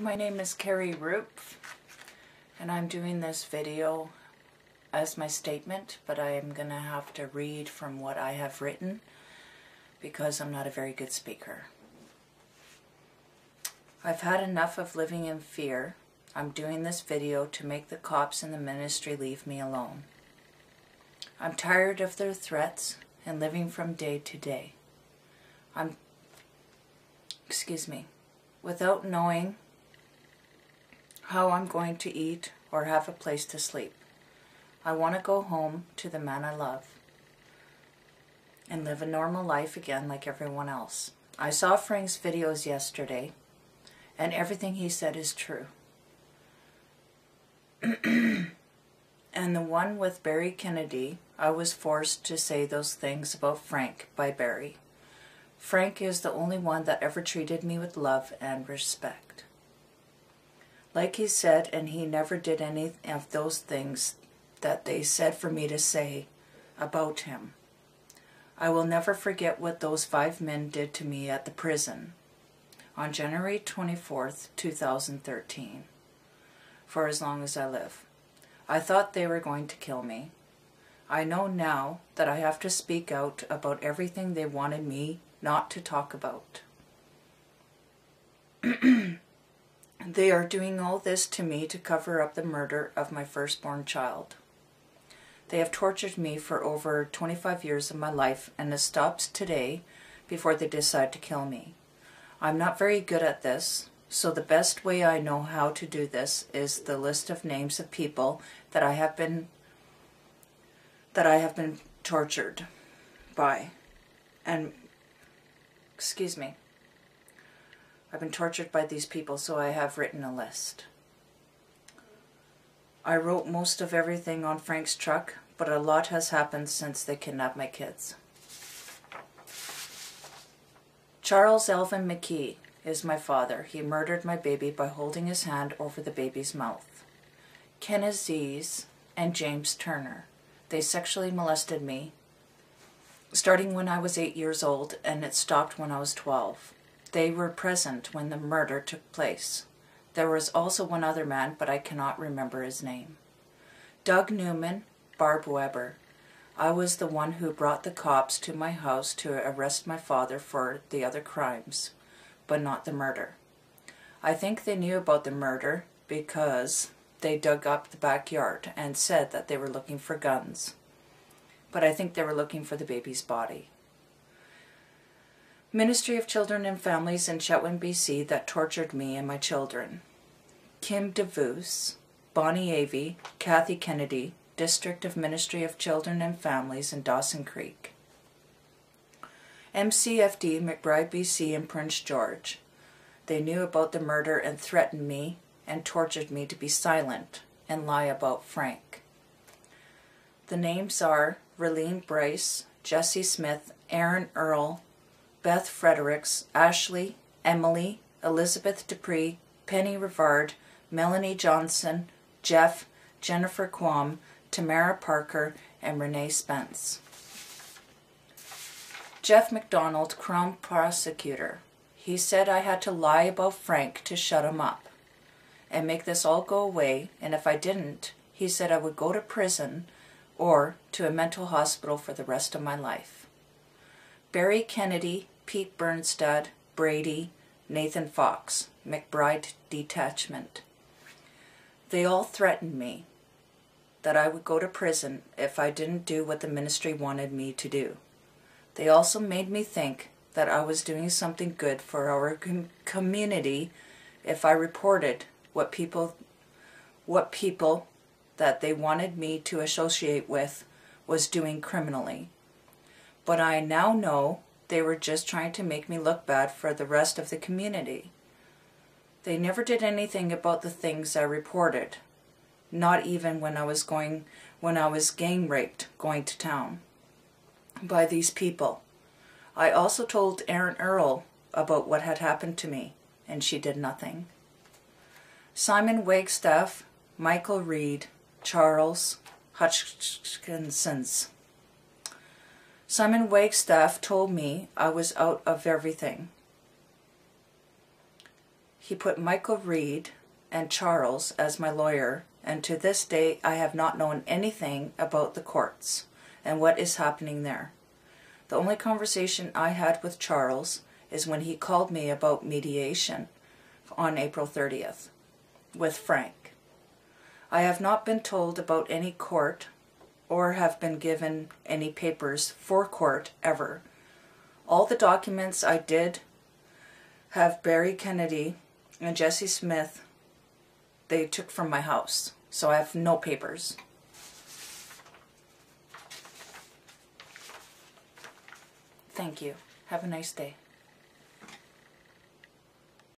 My name is Carrie Rupf, and I'm doing this video as my statement, but I am going to have to read from what I have written because I'm not a very good speaker. I've had enough of living in fear. I'm doing this video to make the cops and the ministry leave me alone. I'm tired of their threats and living from day to day. I'm, excuse me, without knowing how I'm going to eat or have a place to sleep. I want to go home to the man I love and live a normal life again like everyone else. I saw Frank's videos yesterday and everything he said is true. and the one with Barry Kennedy, I was forced to say those things about Frank by Barry. Frank is the only one that ever treated me with love and respect. Like he said, and he never did any of those things that they said for me to say about him. I will never forget what those five men did to me at the prison on January 24th, 2013, for as long as I live. I thought they were going to kill me. I know now that I have to speak out about everything they wanted me not to talk about. They are doing all this to me to cover up the murder of my firstborn child. They have tortured me for over 25 years of my life, and it stops today before they decide to kill me. I'm not very good at this, so the best way I know how to do this is the list of names of people that I have been that I have been tortured by. And excuse me. I've been tortured by these people, so I have written a list. I wrote most of everything on Frank's truck, but a lot has happened since they kidnapped my kids. Charles Elvin McKee is my father. He murdered my baby by holding his hand over the baby's mouth. Ken Aziz and James Turner. They sexually molested me starting when I was eight years old, and it stopped when I was 12. They were present when the murder took place. There was also one other man, but I cannot remember his name. Doug Newman, Barb Weber. I was the one who brought the cops to my house to arrest my father for the other crimes, but not the murder. I think they knew about the murder because they dug up the backyard and said that they were looking for guns. But I think they were looking for the baby's body. Ministry of Children and Families in Chetwynd, BC that tortured me and my children. Kim DeVoos, Bonnie Avey, Kathy Kennedy, District of Ministry of Children and Families in Dawson Creek. MCFD, McBride, BC and Prince George. They knew about the murder and threatened me and tortured me to be silent and lie about Frank. The names are Raleen Bryce, Jesse Smith, Aaron Earl, Beth Fredericks, Ashley, Emily, Elizabeth Dupree, Penny Rivard, Melanie Johnson, Jeff, Jennifer Quam, Tamara Parker, and Renee Spence. Jeff McDonald, Crown Prosecutor. He said I had to lie about Frank to shut him up and make this all go away, and if I didn't, he said I would go to prison or to a mental hospital for the rest of my life. Barry Kennedy, Pete Bernstad, Brady, Nathan Fox, McBride Detachment. They all threatened me that I would go to prison if I didn't do what the ministry wanted me to do. They also made me think that I was doing something good for our com community if I reported what people what people that they wanted me to associate with was doing criminally. But I now know they were just trying to make me look bad for the rest of the community. They never did anything about the things I reported, not even when I was going when I was gang raped going to town by these people. I also told Erin Earl about what had happened to me, and she did nothing. Simon Wagstaff, Michael Reed, Charles Hutchinsons. Simon Wagstaff told me I was out of everything. He put Michael Reed and Charles as my lawyer, and to this day I have not known anything about the courts and what is happening there. The only conversation I had with Charles is when he called me about mediation on April 30th with Frank. I have not been told about any court or have been given any papers for court ever. All the documents I did have Barry Kennedy and Jesse Smith they took from my house. So I have no papers. Thank you. Have a nice day.